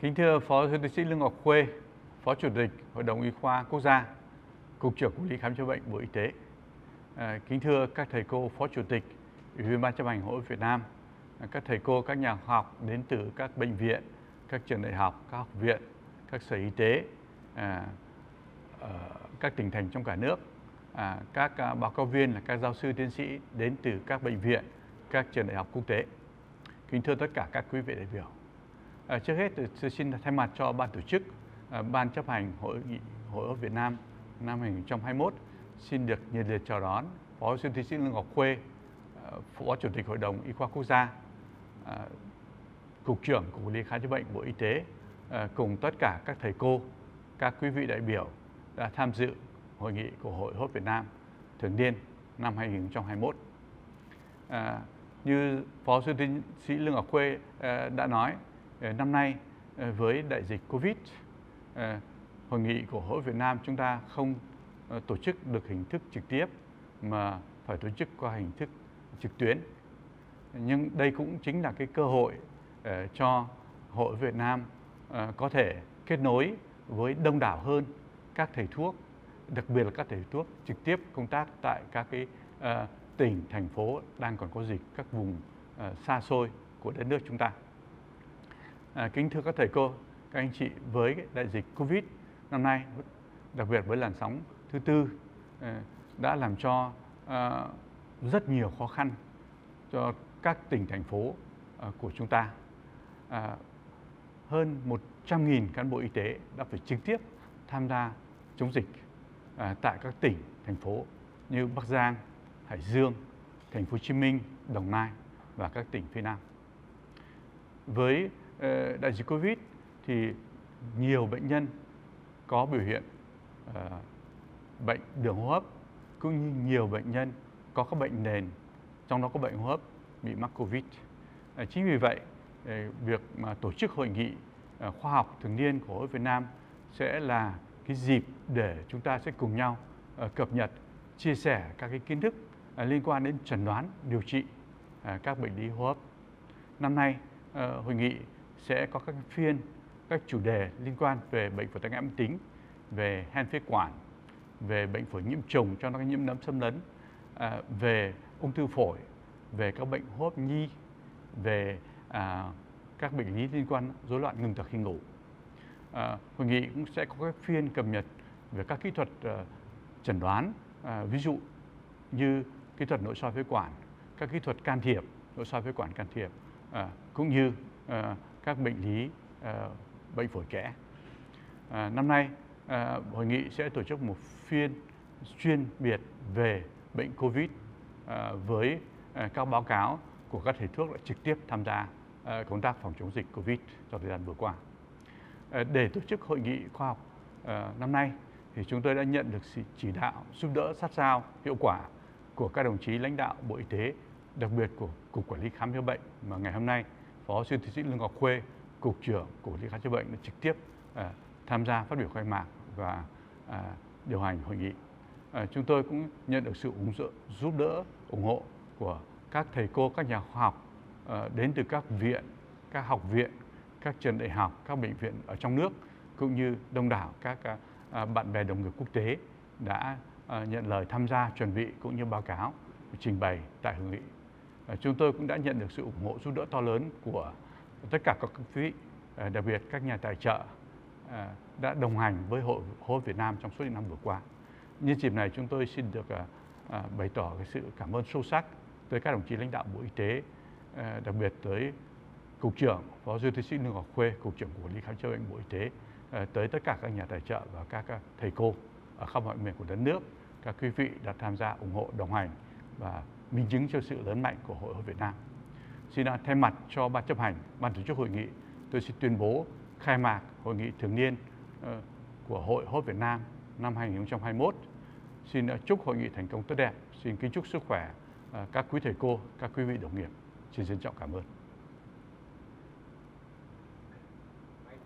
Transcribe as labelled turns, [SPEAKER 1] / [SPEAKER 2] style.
[SPEAKER 1] Kính thưa Phó Sư tiến sĩ Lương Ngọc Khuê, Phó Chủ tịch Hội đồng Y khoa Quốc gia, Cục trưởng Cục lý khám chữa bệnh Bộ Y tế. À, kính thưa các thầy cô, Phó Chủ tịch Ủy viên Ban chấp hành Hội Việt Nam, à, các thầy cô, các nhà khoa học đến từ các bệnh viện, các trường đại học, các học viện, các sở y tế, à, ở các tỉnh thành trong cả nước, à, các à, báo cáo viên là các giáo sư tiến sĩ đến từ các bệnh viện, các trường đại học quốc tế. Kính thưa tất cả các quý vị đại biểu. À, trước hết tôi xin thay mặt cho ban tổ chức, à, ban chấp hành hội nghị Hội ốc Việt Nam năm 2021 xin được nhiệt liệt chào đón Phó sư tiến sĩ Lương Ngọc Khuê, à, Phó Chủ tịch Hội đồng Y khoa Quốc gia, à, Cục trưởng Cục Lý khám chữa bệnh Bộ Y tế à, cùng tất cả các thầy cô, các quý vị đại biểu đã tham dự hội nghị của Hội hô Việt Nam thường niên năm 2021. À, như Phó Sư tiến sĩ Lương Ngọc Khuê à, đã nói, Ờ, năm nay ờ, với đại dịch Covid, ờ, hội nghị của Hội Việt Nam chúng ta không tổ chức được hình thức trực tiếp mà phải tổ chức qua hình thức trực tuyến. Nhưng đây cũng chính là cái cơ hội cho Hội Việt Nam có thể kết nối với đông đảo hơn các thầy thuốc, đặc biệt là các thầy thuốc trực tiếp công tác tại các cái tỉnh, thành phố đang còn có dịch, các vùng xa xôi của đất nước chúng ta. À, kính thưa các thầy cô, các anh chị, với đại dịch Covid năm nay, đặc biệt với làn sóng thứ tư, à, đã làm cho uh, rất nhiều khó khăn cho các tỉnh, thành phố uh, của chúng ta. Uh, hơn 100.000 cán bộ y tế đã phải trực tiếp tham gia chống dịch tại các tỉnh, thành phố như Bắc Giang, Hải Dương, Thành phố Hồ Chí Minh, Đồng Nai và các tỉnh phía Nam. Với Ờ, đại dịch Covid thì nhiều bệnh nhân có biểu hiện ờ, bệnh đường hô hấp cũng như nhiều bệnh nhân có các bệnh nền trong đó có bệnh hô hấp bị mắc Covid. Ờ, chính vì vậy, việc mà tổ chức hội nghị khoa học thường niên của Hội Việt Nam sẽ là cái dịp để chúng ta sẽ cùng nhau cập nhật, chia sẻ các cái kiến thức liên quan đến chẩn đoán, điều trị các bệnh lý hô hấp. Năm nay, hội nghị sẽ có các phiên, các chủ đề liên quan về bệnh phổi tắc nghẽn tính, về hen phế quản, về bệnh phổi nhiễm trùng cho nó nhiễm nấm xâm lấn, à, về ung thư phổi, về các bệnh hô hấp nhi, về à, các bệnh lý liên quan rối loạn ngừng thở khi ngủ. À, hội nghị cũng sẽ có các phiên cập nhật về các kỹ thuật à, chẩn đoán à, ví dụ như kỹ thuật nội soi phế quản các kỹ thuật can thiệp nội soi phế quản can thiệp à, cũng như à, các bệnh lý uh, bệnh phổi kẽ. À, năm nay à, hội nghị sẽ tổ chức một phiên chuyên biệt về bệnh covid à, với à, các báo cáo của các thầy thuốc đã trực tiếp tham gia à, công tác phòng chống dịch covid trong thời gian vừa qua. À, để tổ chức hội nghị khoa học à, năm nay thì chúng tôi đã nhận được sự chỉ đạo giúp đỡ sát sao hiệu quả của các đồng chí lãnh đạo Bộ Y tế, đặc biệt của Cục Quản lý Khám chữa bệnh mà ngày hôm nay Phó Sư tiến sĩ Lương Ngọc Khuê, Cục trưởng Cục lý Khám chữa bệnh đã trực tiếp uh, tham gia phát biểu khai mạc và uh, điều hành hội nghị. Uh, chúng tôi cũng nhận được sự ủng hộ, giúp đỡ, ủng hộ của các thầy cô, các nhà khoa học uh, đến từ các viện, các học viện, các trường đại học, các bệnh viện ở trong nước cũng như đông đảo các à, bạn bè đồng nghiệp quốc tế đã à, nhận lời tham gia chuẩn bị cũng như báo cáo trình bày tại hội nghị. Ờ, chúng tôi cũng đã nhận được sự ủng hộ giúp đỡ to lớn của tất cả các quý vị, ờ, đặc biệt các nhà tài trợ ờ, đã đồng hành với Hội Hô Việt Nam trong suốt những năm vừa qua. Nhân dịp này chúng tôi xin được bày tỏ cái sự cảm ơn sâu sắc tới các đồng chí lãnh đạo Bộ Y tế, đặc biệt tới Cục trưởng Phó Sư Tiến sĩ Lương Ngọc Khuê, Cục trưởng của lý khám chữa bệnh Bộ Y tế tới tất cả các nhà tài trợ và các thầy cô ở khắp mọi miền của đất nước, các quý vị đã tham gia ủng hộ đồng hành và minh chứng cho sự lớn mạnh của Hội Hội Việt Nam. Xin à, thay mặt cho ban chấp hành, ban tổ chức hội nghị, tôi xin tuyên bố khai mạc hội nghị thường niên ờ, của Hội Hô Việt Nam năm 2021. Xin ờ, chúc hội nghị thành công tốt đẹp. Xin kính chúc sức khỏe ờ, các quý thầy cô, các quý vị đồng nghiệp. Xin trân trọng cảm ơn.